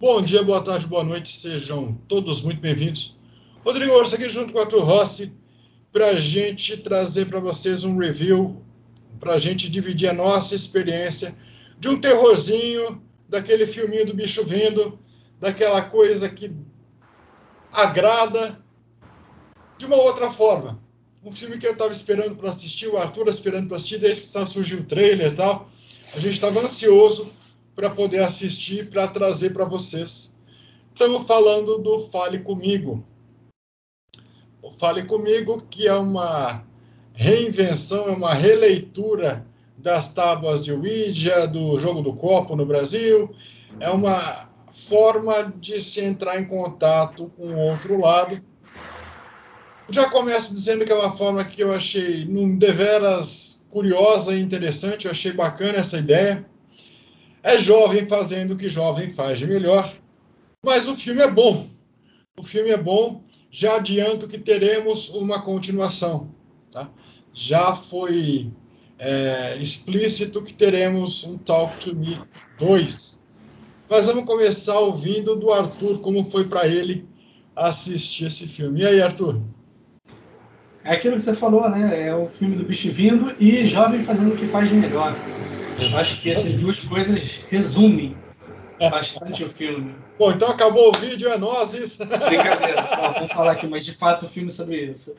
Bom dia, boa tarde, boa noite, sejam todos muito bem-vindos. Rodrigo Orso aqui junto com a Arthur Rossi para a gente trazer para vocês um review, para a gente dividir a nossa experiência de um terrorzinho, daquele filminho do bicho vindo, daquela coisa que agrada de uma outra forma. Um filme que eu estava esperando para assistir, o Arthur esperando para assistir, desde que surgiu o trailer e tal. A gente estava ansioso para poder assistir, para trazer para vocês. Estamos falando do Fale Comigo. O Fale Comigo, que é uma reinvenção, é uma releitura das tábuas de Ouija, do jogo do copo no Brasil. É uma forma de se entrar em contato com o outro lado. Já começo dizendo que é uma forma que eu achei deveras curiosa e interessante, eu achei bacana essa ideia. É jovem fazendo o que jovem faz de melhor. Mas o filme é bom. O filme é bom. Já adianto que teremos uma continuação. Tá? Já foi é, explícito que teremos um Talk to Me 2. Mas vamos começar ouvindo do Arthur como foi para ele assistir esse filme. E aí, Arthur? É aquilo que você falou, né? É o filme do bicho vindo e jovem fazendo o que faz de melhor. Eu acho que essas duas coisas resumem bastante o filme. Bom, então acabou o vídeo, é nós isso. Brincadeira, vamos falar aqui, mas de fato o filme é sobre isso.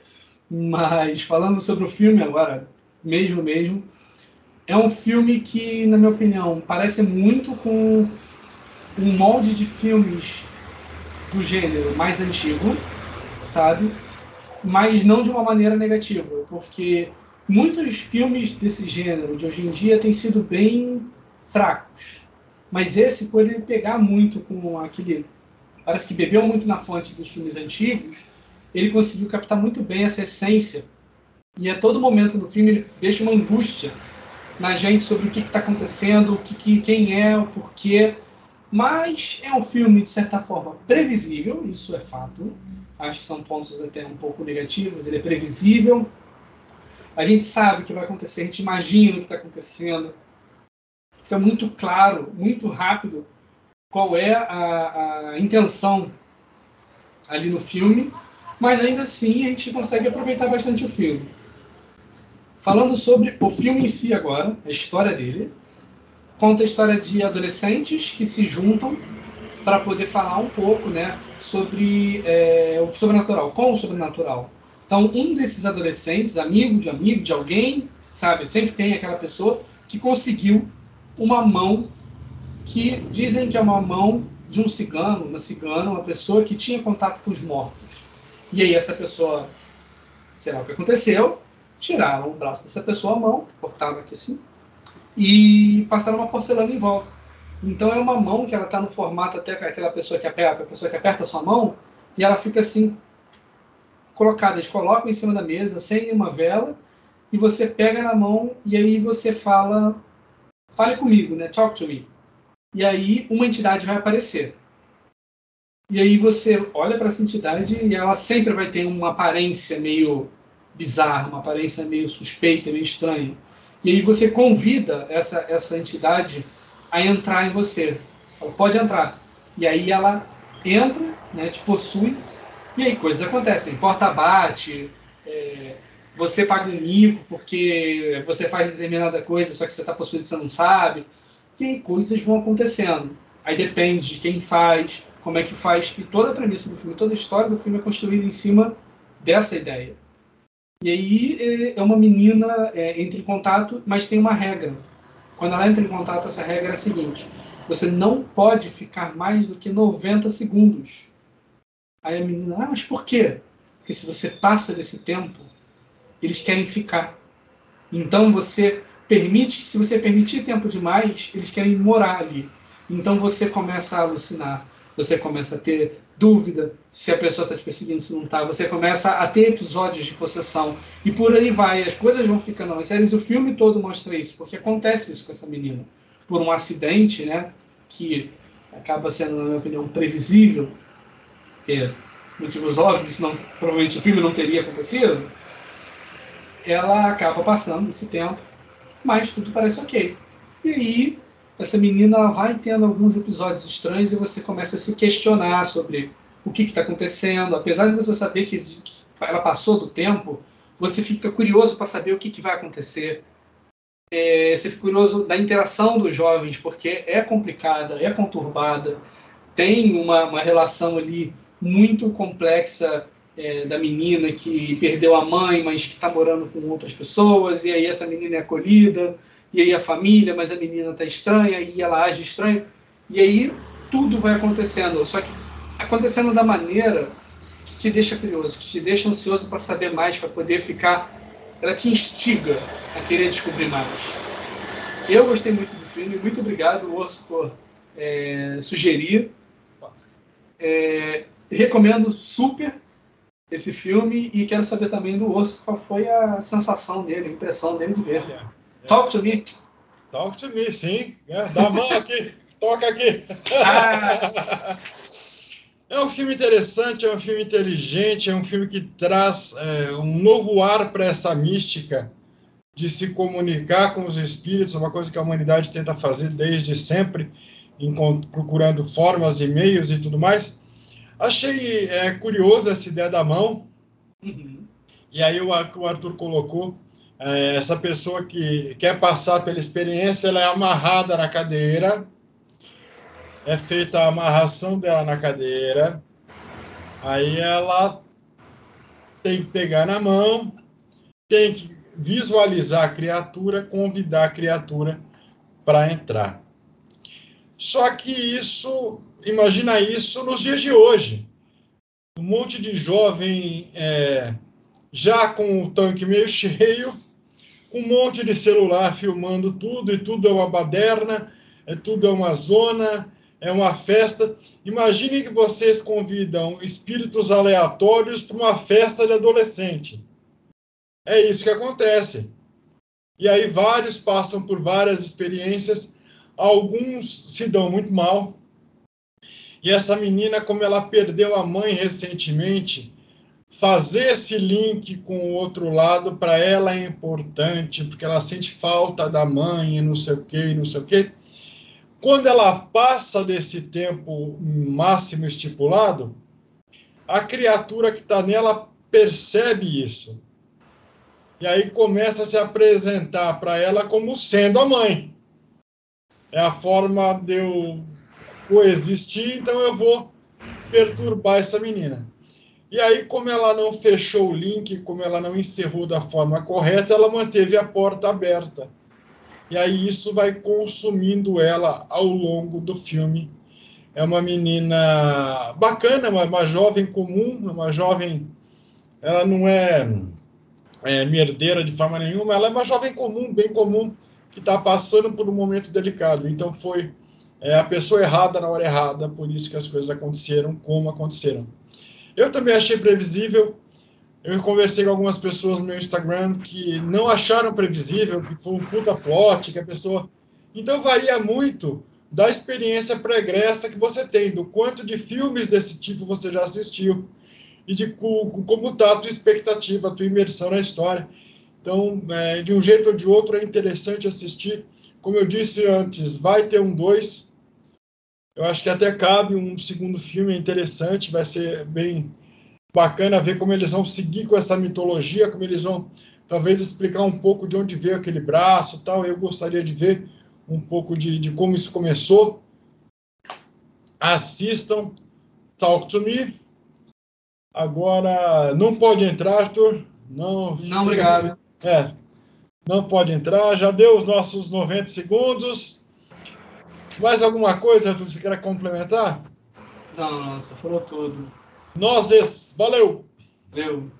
Mas falando sobre o filme agora, mesmo mesmo, é um filme que, na minha opinião, parece muito com um molde de filmes do gênero mais antigo, sabe? Mas não de uma maneira negativa, porque Muitos filmes desse gênero de hoje em dia têm sido bem fracos. Mas esse, por ele pegar muito com aquele. Parece que bebeu muito na fonte dos filmes antigos, ele conseguiu captar muito bem essa essência. E a todo momento do filme ele deixa uma angústia na gente sobre o que está acontecendo, o que, que, quem é, o porquê. Mas é um filme, de certa forma, previsível, isso é fato. Acho que são pontos até um pouco negativos. Ele é previsível, a gente sabe o que vai acontecer, a gente imagina o que está acontecendo. Fica muito claro, muito rápido, qual é a, a intenção ali no filme, mas ainda assim a gente consegue aproveitar bastante o filme. Falando sobre o filme em si agora, a história dele, conta a história de adolescentes que se juntam para poder falar um pouco né, sobre é, o sobrenatural, com o sobrenatural. Então, um desses adolescentes, amigo de amigo de alguém, sabe, sempre tem aquela pessoa que conseguiu uma mão que dizem que é uma mão de um cigano, uma cigana, uma pessoa que tinha contato com os mortos. E aí essa pessoa, sei lá o que aconteceu, tiraram o braço dessa pessoa, a mão, cortaram aqui assim, e passaram uma porcelana em volta. Então é uma mão que ela está no formato até aquela pessoa que aperta, a pessoa que aperta a sua mão, e ela fica assim colocadas, colocam em cima da mesa, sem nenhuma vela, e você pega na mão e aí você fala, fale comigo, né? Talk to me. E aí uma entidade vai aparecer. E aí você olha para essa entidade e ela sempre vai ter uma aparência meio bizarra, uma aparência meio suspeita, meio estranha. E aí você convida essa, essa entidade a entrar em você. Fala, pode entrar. E aí ela entra, né, te possui e aí coisas acontecem, porta bate, é, você paga um mico porque você faz determinada coisa, só que você está possuído e você não sabe. E aí coisas vão acontecendo. Aí depende de quem faz, como é que faz. E toda a premissa do filme, toda a história do filme é construída em cima dessa ideia. E aí é, é uma menina é, entra em contato, mas tem uma regra. Quando ela entra em contato, essa regra é a seguinte: você não pode ficar mais do que 90 segundos Aí a menina, ah, mas por quê? Porque se você passa desse tempo, eles querem ficar. Então você permite, se você permitir tempo demais, eles querem morar ali. Então você começa a alucinar, você começa a ter dúvida se a pessoa está te perseguindo, se não está. Você começa a ter episódios de possessão e por aí vai. As coisas vão ficando mais sérias. O filme todo mostra isso, porque acontece isso com essa menina por um acidente, né? Que acaba sendo, na minha opinião, previsível porque motivos óbvios, senão provavelmente o filme não teria acontecido, ela acaba passando esse tempo, mas tudo parece ok. E aí essa menina ela vai tendo alguns episódios estranhos e você começa a se questionar sobre o que está acontecendo. Apesar de você saber que, ela passou do tempo, você fica curioso para saber o que, que vai acontecer. É, você fica curioso da interação dos jovens, porque é complicada, é conturbada, tem uma, uma relação ali muito complexa é, da menina que perdeu a mãe, mas que está morando com outras pessoas, e aí essa menina é acolhida, e aí a família, mas a menina está estranha, e ela age estranho, e aí tudo vai acontecendo, só que acontecendo da maneira que te deixa curioso, que te deixa ansioso para saber mais, para poder ficar. Ela te instiga a querer descobrir mais. Eu gostei muito do filme, muito obrigado, Orso, por é, sugerir. É, recomendo super esse filme e quero saber também do Orso qual foi a sensação dele, a impressão dele de ver. É, é. Talk to me. Talk to me, sim. É, dá a mão aqui, toca aqui. Ah. É um filme interessante, é um filme inteligente, é um filme que traz é, um novo ar para essa mística de se comunicar com os espíritos, uma coisa que a humanidade tenta fazer desde sempre, em, procurando formas e meios e tudo mais. Achei é, curioso essa ideia da mão. Uhum. E aí o, o Arthur colocou é, essa pessoa que quer passar pela experiência, ela é amarrada na cadeira é feita a amarração dela na cadeira, aí ela tem que pegar na mão, tem que visualizar a criatura, convidar a criatura para entrar. Só que isso, imagina isso nos dias de hoje. Um monte de jovem é, já com o tanque meio cheio, com um monte de celular filmando tudo, e tudo é uma baderna, é, tudo é uma zona, é uma festa. Imagine que vocês convidam espíritos aleatórios para uma festa de adolescente. É isso que acontece. E aí vários passam por várias experiências, alguns se dão muito mal. E essa menina, como ela perdeu a mãe recentemente, fazer esse link com o outro lado para ela é importante, porque ela sente falta da mãe, e não sei o quê, não sei o quê. Quando ela passa desse tempo máximo estipulado, a criatura que está nela percebe isso. E aí começa a se apresentar para ela como sendo a mãe. É a forma de eu coexistir, então eu vou perturbar essa menina. E aí, como ela não fechou o link, como ela não encerrou da forma correta, ela manteve a porta aberta e aí isso vai consumindo ela ao longo do filme. É uma menina bacana, uma, uma jovem comum, uma jovem. Ela não é, é merdeira de forma nenhuma, ela é uma jovem comum, bem comum, que está passando por um momento delicado. Então foi é, a pessoa errada na hora errada, por isso que as coisas aconteceram como aconteceram. Eu também achei previsível, eu conversei com algumas pessoas no meu Instagram que não acharam previsível, que foi um puta plot, que a pessoa. Então varia muito da experiência pregressa que você tem, do quanto de filmes desse tipo você já assistiu e de como está a tua expectativa, a tua imersão na história. Então, é, de um jeito ou de outro, é interessante assistir. Como eu disse antes, vai ter um dois. Eu acho que até cabe um segundo filme, é interessante, vai ser bem bacana ver como eles vão seguir com essa mitologia, como eles vão talvez explicar um pouco de onde veio aquele braço tal. Eu gostaria de ver um pouco de, de como isso começou. Assistam Talk to Me. Agora, não pode entrar, Arthur. Não, não obrigado. É, não pode entrar. Já deu os nossos 90 segundos. Mais alguma coisa, Arthur, você quer complementar? Não, não, você falou tudo. Nozes, valeu! Valeu!